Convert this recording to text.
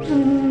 嗯